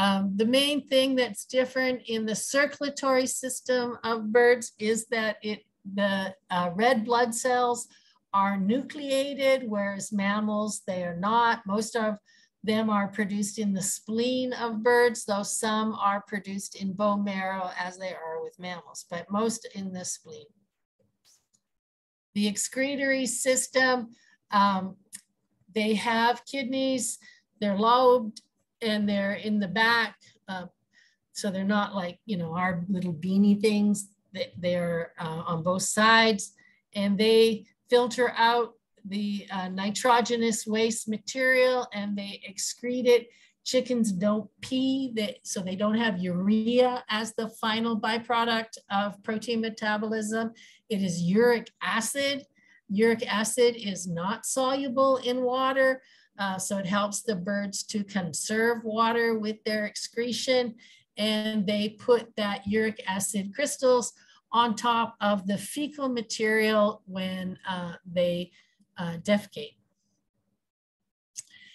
Um, the main thing that's different in the circulatory system of birds is that it the uh, red blood cells are nucleated, whereas mammals, they are not. Most of them are produced in the spleen of birds, though some are produced in bone marrow as they are with mammals, but most in the spleen. The excretory system, um, they have kidneys, they're lobed, and they're in the back. Uh, so they're not like, you know, our little beanie things. They're uh, on both sides and they filter out the uh, nitrogenous waste material and they excrete it. Chickens don't pee, they, so they don't have urea as the final byproduct of protein metabolism. It is uric acid. Uric acid is not soluble in water, uh, so it helps the birds to conserve water with their excretion. And they put that uric acid crystals on top of the fecal material when uh, they uh, defecate.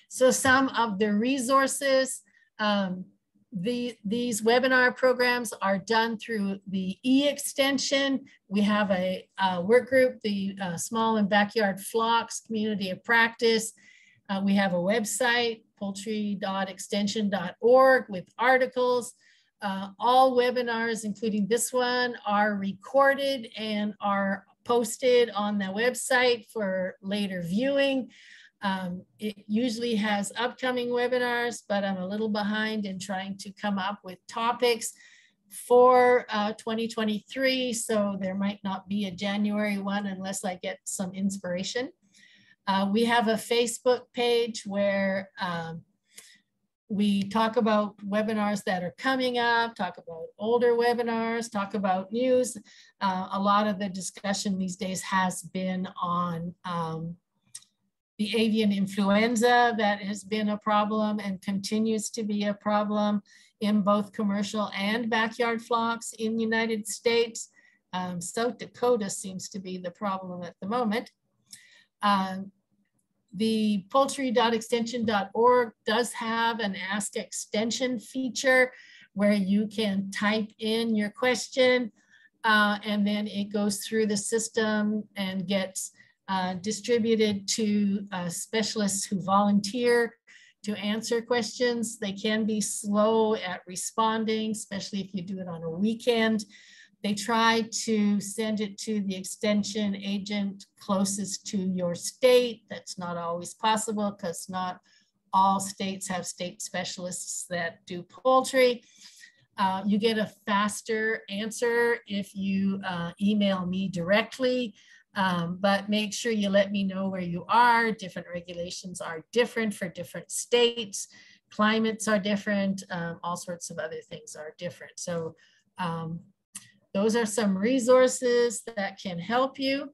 So some of the resources, um, the, these webinar programs are done through the e-extension. We have a, a, work group, the uh, Small and Backyard Flocks Community of Practice. Uh, we have a website, poultry.extension.org with articles. Uh, all webinars, including this one, are recorded and are posted on the website for later viewing. Um, it usually has upcoming webinars, but I'm a little behind in trying to come up with topics for uh, 2023. So there might not be a January one unless I get some inspiration. Uh, we have a Facebook page where um, we talk about webinars that are coming up, talk about older webinars, talk about news. Uh, a lot of the discussion these days has been on um, the avian influenza that has been a problem and continues to be a problem in both commercial and backyard flocks in the United States. Um, South Dakota seems to be the problem at the moment. Um, the poultry.extension.org does have an Ask Extension feature where you can type in your question uh, and then it goes through the system and gets uh, distributed to uh, specialists who volunteer to answer questions. They can be slow at responding, especially if you do it on a weekend. They try to send it to the extension agent closest to your state. That's not always possible because not all states have state specialists that do poultry. Uh, you get a faster answer if you uh, email me directly, um, but make sure you let me know where you are. Different regulations are different for different states. Climates are different. Um, all sorts of other things are different. So um, those are some resources that can help you.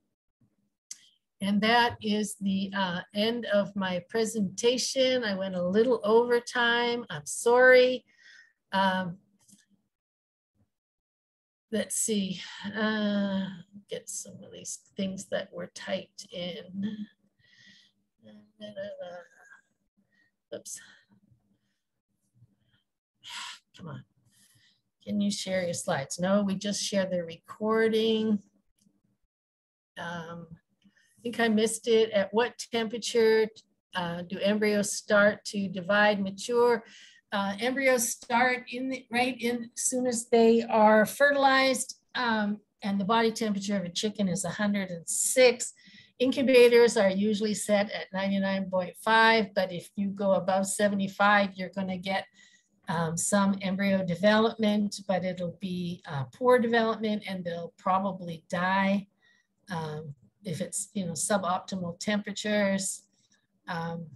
And that is the uh, end of my presentation. I went a little over time. I'm sorry. Um, let's see, uh, get some of these things that were typed in. Oops. (sighs) Come on. Can you share your slides? No, we just share the recording. Um, I think I missed it. At what temperature uh, do embryos start to divide, mature? Uh, embryos start in the, right in as soon as they are fertilized um, and the body temperature of a chicken is 106. Incubators are usually set at 99.5, but if you go above 75, you're gonna get um, some embryo development, but it'll be uh, poor development and they'll probably die um, if it's, you know, suboptimal temperatures. Um,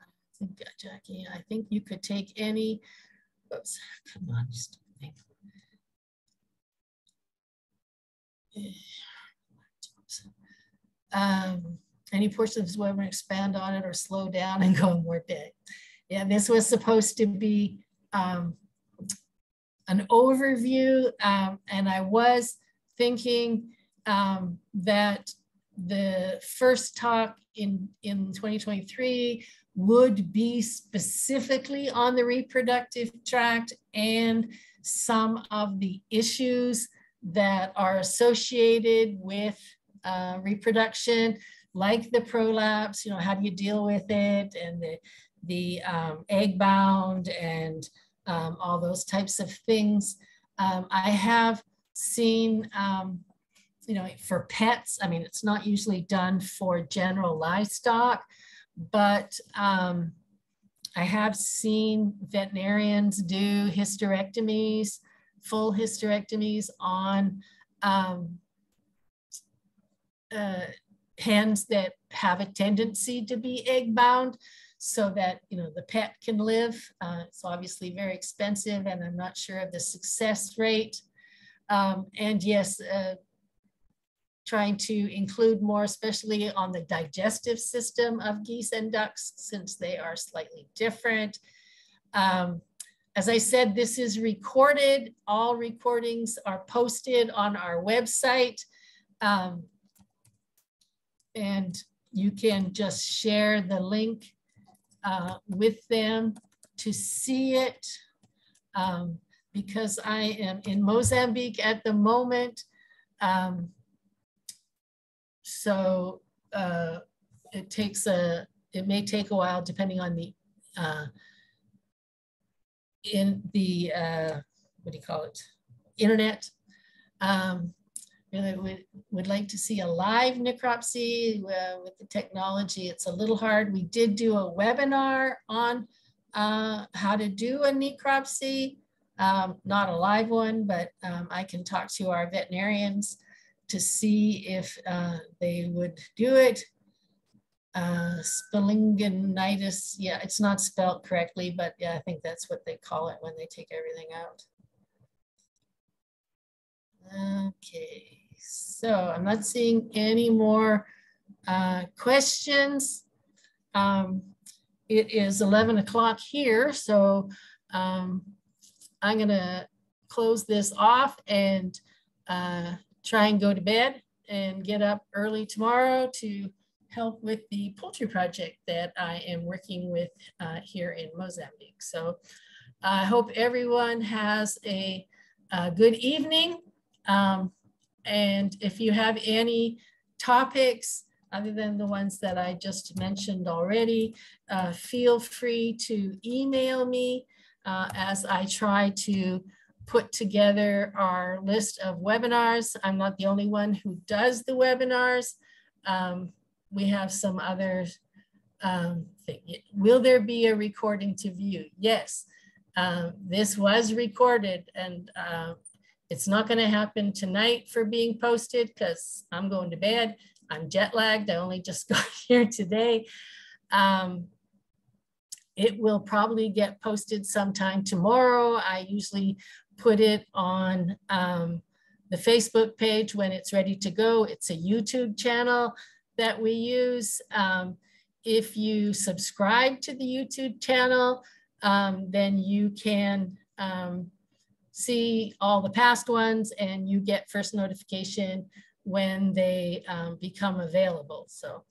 I think, uh, Jacquie, I think you could take any, oops, come on, just think. Um, any portion of webinar expand on it or slow down and go more big. Yeah, this was supposed to be um, an overview, um, and I was thinking um, that the first talk in, in 2023 would be specifically on the reproductive tract and some of the issues that are associated with uh, reproduction, like the prolapse, you know, how do you deal with it, and the the um, egg bound and um, all those types of things. Um, I have seen, um, you know, for pets, I mean, it's not usually done for general livestock, but um, I have seen veterinarians do hysterectomies, full hysterectomies on um, uh, hens that have a tendency to be egg bound so that you know the pet can live. Uh, it's obviously very expensive and I'm not sure of the success rate. Um, and yes, uh, trying to include more, especially on the digestive system of geese and ducks, since they are slightly different. Um, as I said, this is recorded. All recordings are posted on our website. Um, and you can just share the link uh, with them to see it. Um, because I am in Mozambique at the moment. Um, so uh, it takes a, it may take a while depending on the, uh, in the, uh, what do you call it, internet. Um, really would, would like to see a live necropsy uh, with the technology. It's a little hard. We did do a webinar on uh, how to do a necropsy, um, not a live one, but um, I can talk to our veterinarians to see if uh, they would do it. Uh, yeah, it's not spelled correctly, but yeah, I think that's what they call it when they take everything out. Okay, so I'm not seeing any more uh, questions. Um, it is 11 o'clock here, so um, I'm gonna close this off and uh, try and go to bed and get up early tomorrow to help with the poultry project that I am working with uh, here in Mozambique. So I hope everyone has a, a good evening. Um, and if you have any topics other than the ones that I just mentioned already, uh, feel free to email me uh, as I try to put together our list of webinars. I'm not the only one who does the webinars. Um, we have some others. Um, will there be a recording to view? Yes, um, this was recorded and uh, it's not gonna happen tonight for being posted because I'm going to bed. I'm jet lagged, I only just (laughs) got here today. Um, it will probably get posted sometime tomorrow. I usually put it on um, the Facebook page when it's ready to go. It's a YouTube channel that we use. Um, if you subscribe to the YouTube channel, um, then you can um, see all the past ones and you get first notification when they um, become available. So,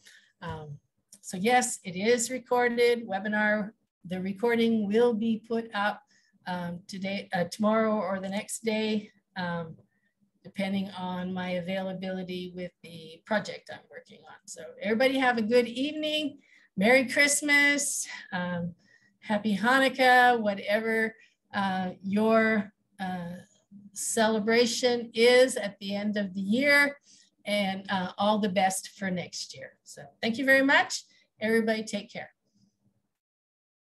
um, so yes, it is recorded. Webinar, the recording will be put up um, today, uh, tomorrow or the next day, um, depending on my availability with the project I'm working on. So everybody have a good evening. Merry Christmas. Um, happy Hanukkah, whatever uh, your uh, celebration is at the end of the year and uh, all the best for next year. So thank you very much. Everybody take care.